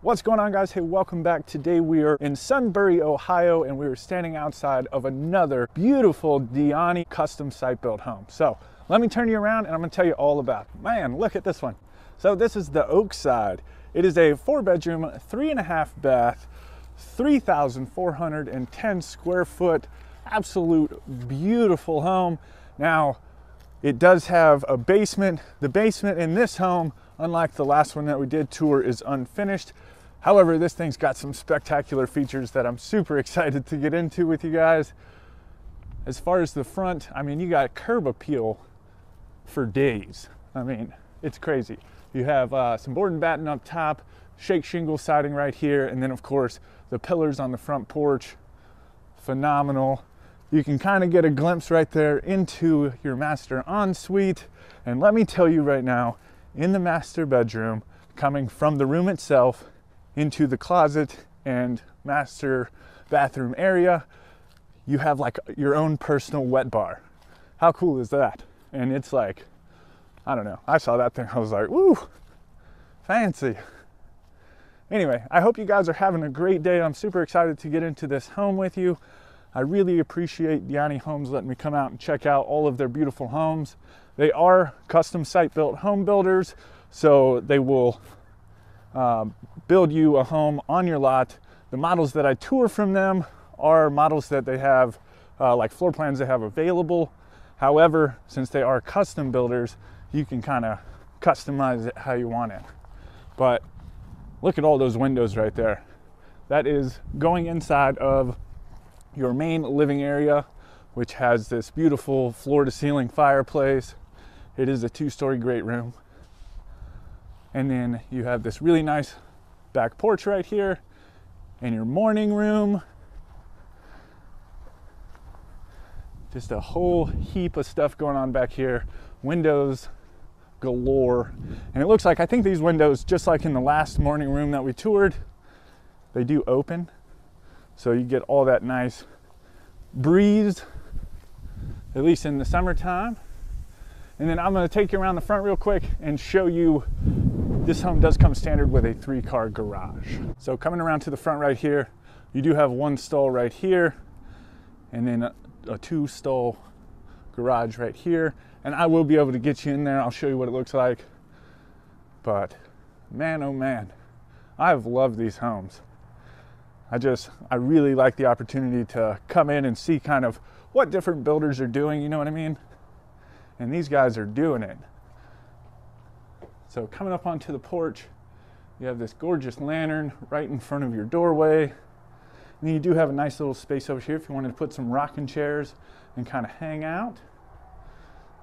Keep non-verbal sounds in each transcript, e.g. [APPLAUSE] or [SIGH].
What's going on guys? Hey, welcome back. Today we are in Sunbury, Ohio, and we are standing outside of another beautiful DiYanni custom site built home. So let me turn you around and I'm gonna tell you all about it. Man, look at this one. So this is the oak side. It is a four bedroom, three and a half bath, 3,410 square foot, absolute beautiful home. Now, it does have a basement. The basement in this home, unlike the last one that we did tour, is unfinished. However, this thing's got some spectacular features that I'm super [LAUGHS] excited to get into with you guys. As far as the front, I mean, you got curb appeal for days. I mean, it's crazy. You have uh, some board and batten up top, shake shingle siding right here, and then of course the pillars on the front porch, phenomenal. You can kind of get a glimpse right there into your master ensuite. And let me tell you right now, in the master bedroom, coming from the room itself into the closet and master bathroom area, you have like your own personal wet bar. How cool is that? And it's like, I don't know. I saw that thing. [LAUGHS] I was like, woo, fancy. Anyway, I hope you guys are having a great day. I'm super excited to get into this home with you. I really appreciate DiYanni Homes letting me come out and check out all of their beautiful homes. They are custom site built home builders, so they will uh, build you a home on your lot. The models that I tour from them are models that they have, uh, like floor plans they have available. However, since they are custom builders, you can kind of customize it how you want it. But look at all those windows right there. That is going inside of your main living area, which has this beautiful floor to ceiling fireplace. It is a two story great room. And then you have this really nice back porch right here and your morning room. Just a whole heap of stuff going on back here. Windows galore. And it looks like, I think these windows, just like in the last morning room that we toured, they do open. So you get all that nice breeze, at least in the summertime. And then I'm gonna take you around the front real quick and show you this home does come standard with a three car garage. So coming around to the front right here, you do have one stall right here and then a, a two stall garage right here. And I will be able to get you in there. I'll show you what it looks like. But man, oh man, I've loved these homes. I just, I really like the opportunity to come in and see kind of what different builders are doing, you know what I mean? And these guys are doing it. So coming up onto the porch, you have this gorgeous lantern right in front of your doorway. And you do have a nice little space over here if you wanted to put some rocking chairs and kind of hang out.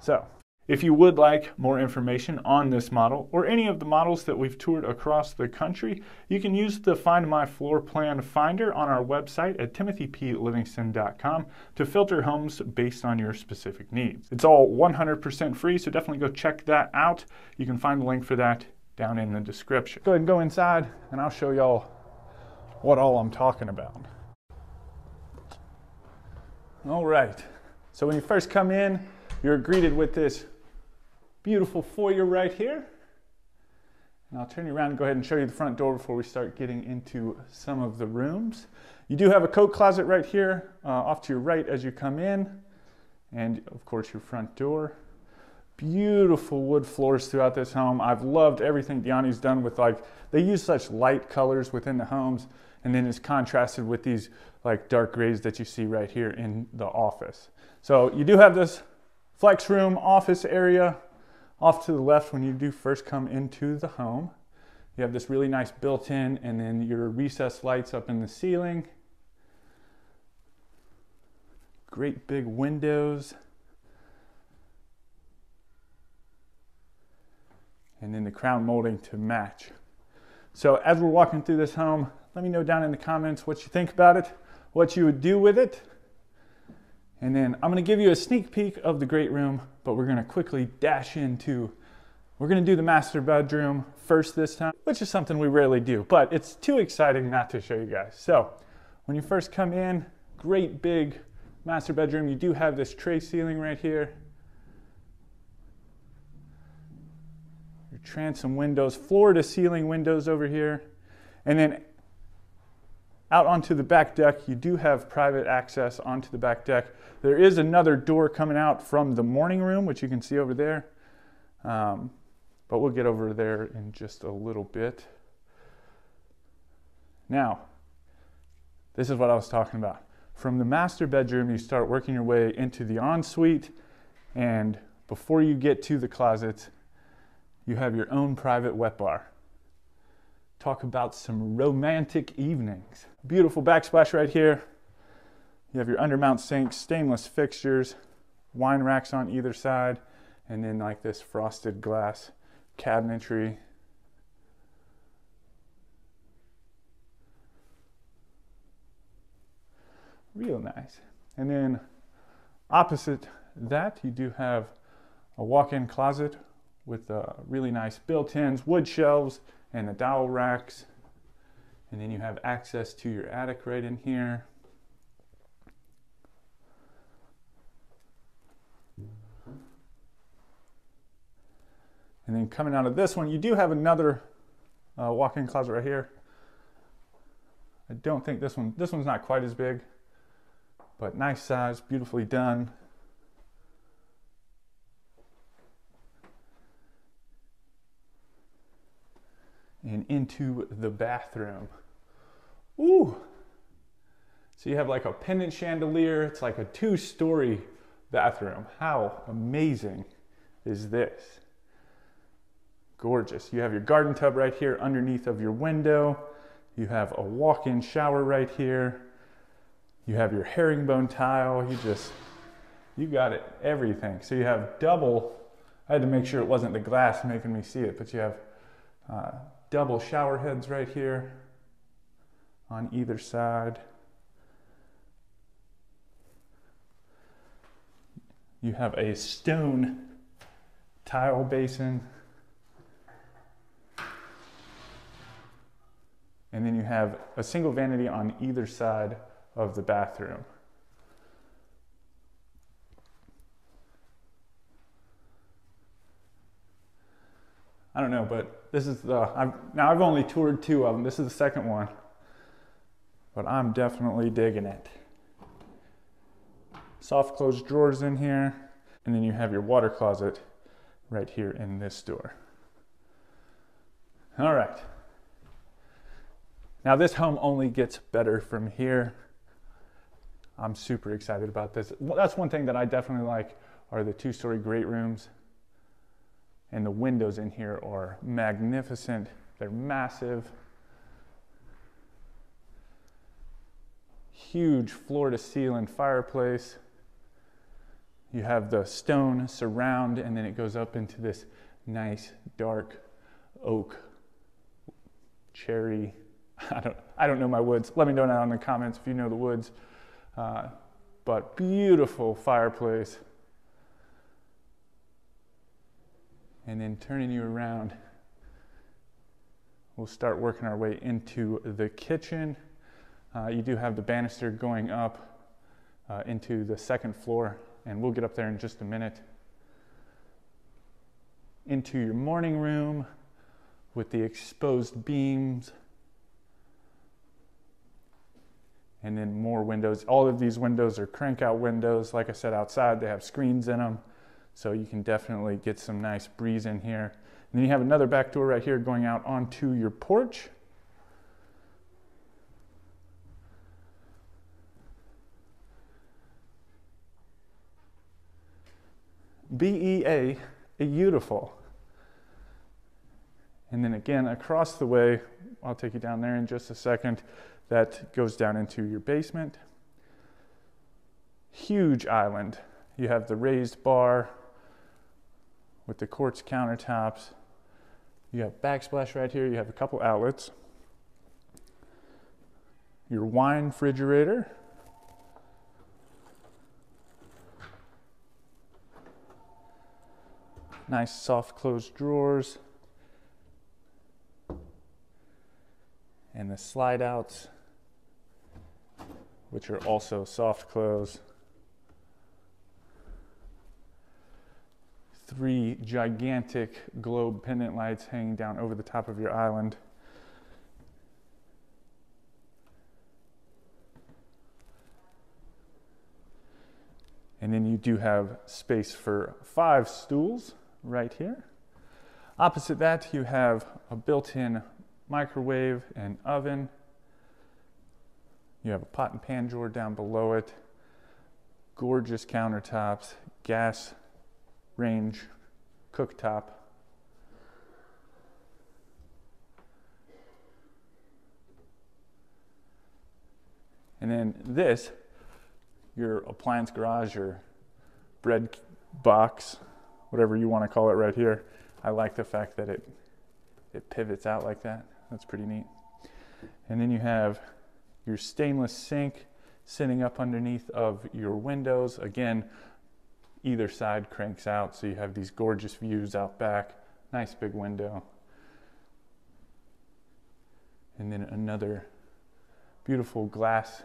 So if you would like more information on this model or any of the models that we've toured across the country, you can use the Find My Floor Plan Finder on our website at timothyplivingston.com to filter homes based on your specific needs. It's all 100% free, so definitely go check that out. You can find the link for that down in the description. Go ahead and go inside and I'll show y'all what all I'm talking about. All right, so when you first come in, you're greeted with this beautiful foyer right here. And I'll turn you around and go ahead and show you the front door before we start getting into some of the rooms. You do have a coat closet right here uh, off to your right as you come in. And of course your front door. Beautiful wood floors throughout this home. I've loved everything DiYanni's done with like, they use such light colors within the homes and then it's contrasted with these like dark grays that you see right here in the office. So you do have this flex room office area off to the left, when you do first come into the home, you have this really nice built-in and then your recessed lights up in the ceiling. Great big windows. And then the crown molding to match. So as we're walking through this home, let me know down in the comments what you think about it, what you would do with it. And then I'm gonna give you a sneak peek of the great room, but we're gonna quickly dash into, we're gonna do the master bedroom first this time, which is something we rarely do, but it's too exciting not to show you guys. So when you first come in, great big master bedroom. You do have this tray ceiling right here. Your transom windows, floor to ceiling windows over here. And then out onto the back deck, you do have private access onto the back deck. There is another door coming out from the morning room, which you can see over there. Um, but we'll get over there in just a little bit. Now, this is what I was talking about. From the master bedroom, you start working your way into the ensuite, and before you get to the closets, you have your own private wet bar. Talk about some romantic evenings. Beautiful backsplash right here. You have your undermount sinks, stainless fixtures, wine racks on either side, and then like this frosted glass cabinetry. Real nice. And then opposite that, you do have a walk-in closet with uh, really nice built-ins, wood shelves, and the dowel racks. And then you have access to your attic right in here. And then coming out of this one, you do have another uh, walk-in closet right here. I don't think this one, this one's not quite as big, but nice size, beautifully done. Into the bathroom. Ooh! So you have like a pendant chandelier. It's like a two-story bathroom. How amazing is this? Gorgeous. You have your garden tub right here underneath of your window. You have a walk-in shower right here. You have your herringbone tile. You just, you got it, everything. So you have double, I had to make sure it wasn't the glass making me see it, but you have uh, double shower heads right here on either side. You have a stone tile basin And then you have a single vanity on either side of the bathroom. I don't know, but this is the, I've, now I've only toured two of them. This is the second one, but I'm definitely digging it. Soft closed drawers in here, and then you have your water closet right here in this door. All right. Now this home only gets better from here. I'm super excited about this. That's one thing that I definitely like are the two-story great rooms. And the windows in here are magnificent. They're massive. Huge floor to ceiling fireplace. You have the stone surround and then it goes up into this nice dark oak cherry [LAUGHS] I don't, I don't know my woods. Let me know down in the comments if you know the woods. Uh, but beautiful fireplace. And then turning you around, we'll start working our way into the kitchen. Uh, you do have the banister going up uh, into the second floor, and we'll get up there in just a minute. Into your morning room with the exposed beams and then more windows. All of these windows are crank out windows. Like I said, outside they have screens in them, so you can definitely get some nice breeze in here. And then you have another back door right here going out onto your porch. BEA, beautiful. And then again, across the way, I'll take you down there in just a second that goes down into your basement. Huge island. You have the raised bar with the quartz countertops. You have backsplash right here. You have a couple outlets. Your wine refrigerator. Nice soft closed drawers. And the slide outs which are also soft close. three gigantic globe pendant lights hanging down over the top of your island. And then you do have space for five stools right here. Opposite that, you have a built-in microwave and oven. You have a pot and pan drawer down below it. Gorgeous countertops, gas range, cooktop. And then this, your appliance garage, your bread box, whatever you want to call it right here. I like the fact that it it pivots out like that. That's pretty neat. And then you have your stainless sink sitting up underneath of your windows. Again, either side cranks out so you have these gorgeous views out back. Nice big window. And then another beautiful glass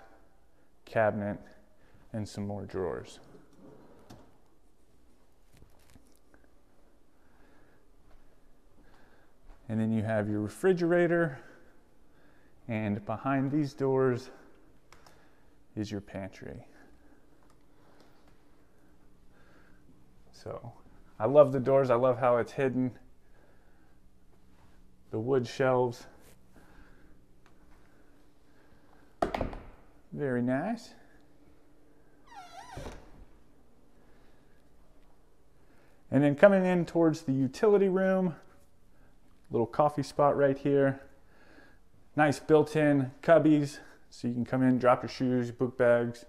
cabinet and some more drawers. And then you have your refrigerator. And behind these doors is your pantry. So I love the doors. I love how it's hidden. The wood shelves. Very nice. And then coming in towards the utility room, little coffee spot right here. Nice built-in cubbies, so you can come in, drop your shoes, book bags.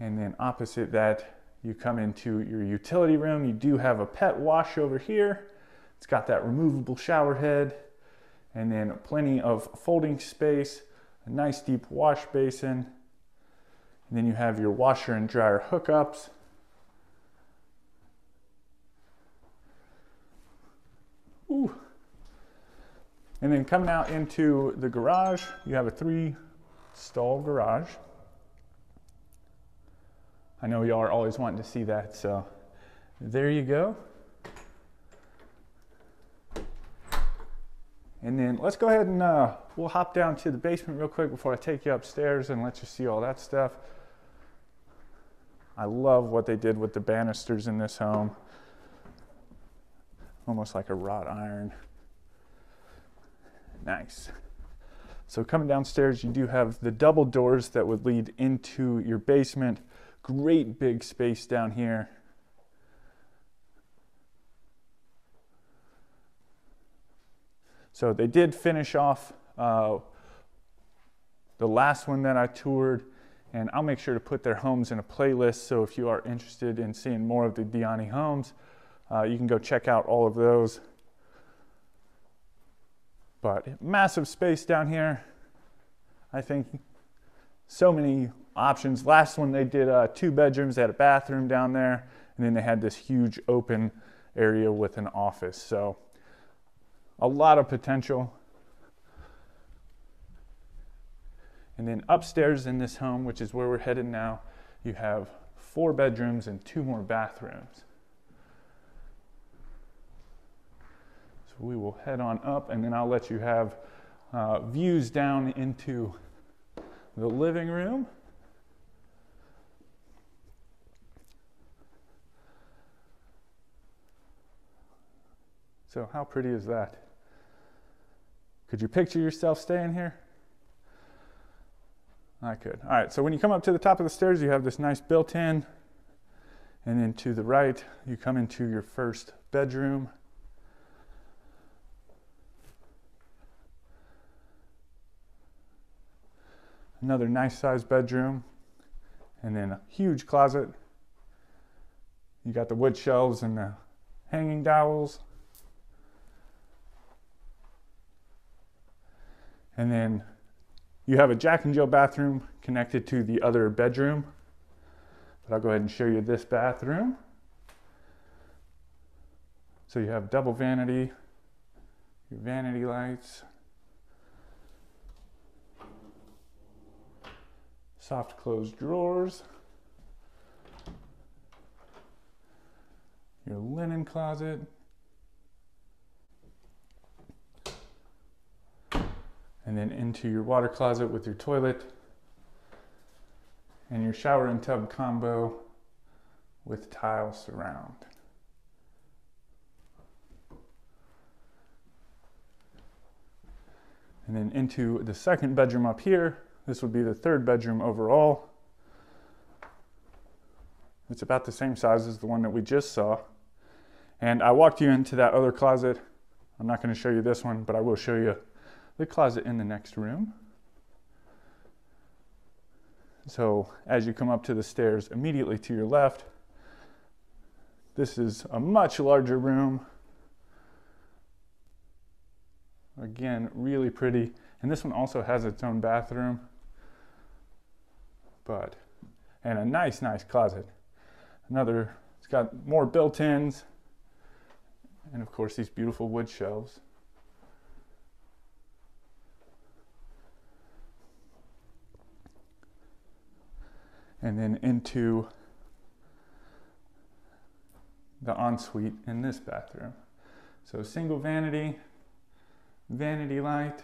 And then opposite that, you come into your utility room. You do have a pet wash over here. It's got that removable shower head and then plenty of folding space, a nice deep wash basin. And then you have your washer and dryer hookups. Ooh. And then coming out into the garage, you have a three stall garage. I know y'all are always wanting to see that, so there you go. And then let's go ahead and uh, we'll hop down to the basement real quick before I take you upstairs and let you see all that stuff. I love what they did with the banisters in this home almost like a wrought iron. Nice. So coming downstairs, you do have the double doors that would lead into your basement. Great big space down here. So they did finish off uh, the last one that I toured, and I'll make sure to put their homes in a playlist. So if you are interested in seeing more of the DiYanni homes, uh, you can go check out all of those. But massive space down here. I think so many options. Last one they did uh, two bedrooms, they had a bathroom down there, and then they had this huge open area with an office. So a lot of potential. And then upstairs in this home, which is where we're headed now, you have four bedrooms and two more bathrooms. So we will head on up and then I'll let you have uh, views down into the living room. So how pretty is that? Could you picture yourself staying here? I could. All right, so when you come up to the top of the stairs, you have this nice built-in, and then to the right, you come into your first bedroom. another nice sized bedroom, and then a huge closet. You got the wood shelves and the hanging dowels. And then you have a Jack and Jill bathroom connected to the other bedroom. But I'll go ahead and show you this bathroom. So you have double vanity, your vanity lights, soft closed drawers, your linen closet, and then into your water closet with your toilet and your shower and tub combo with tile surround. And then into the second bedroom up here. This would be the third bedroom overall. It's about the same size as the one that we just saw. And I walked you into that other closet. I'm not going to show you this one, but I will show you the closet in the next room. So as you come up to the stairs immediately to your left, this is a much larger room. Again, really pretty. And this one also has its own bathroom. But, and a nice, nice closet. Another, it's got more built-ins. And of course, these beautiful wood shelves. And then into the ensuite in this bathroom. So single vanity, vanity light,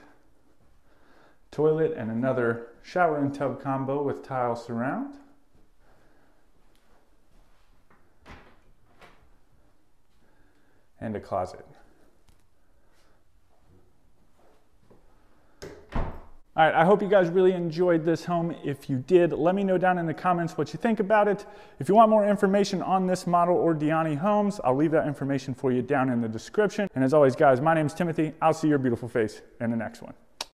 toilet, and another shower and tub combo with tile surround. And a closet. All right, I hope you guys really enjoyed this home. If you did, let me know down in the comments what you think about it. If you want more information on this model or DiYanni homes, I'll leave that information for you down in the description. And as always, guys, my name is Timothy. I'll see your beautiful face in the next one.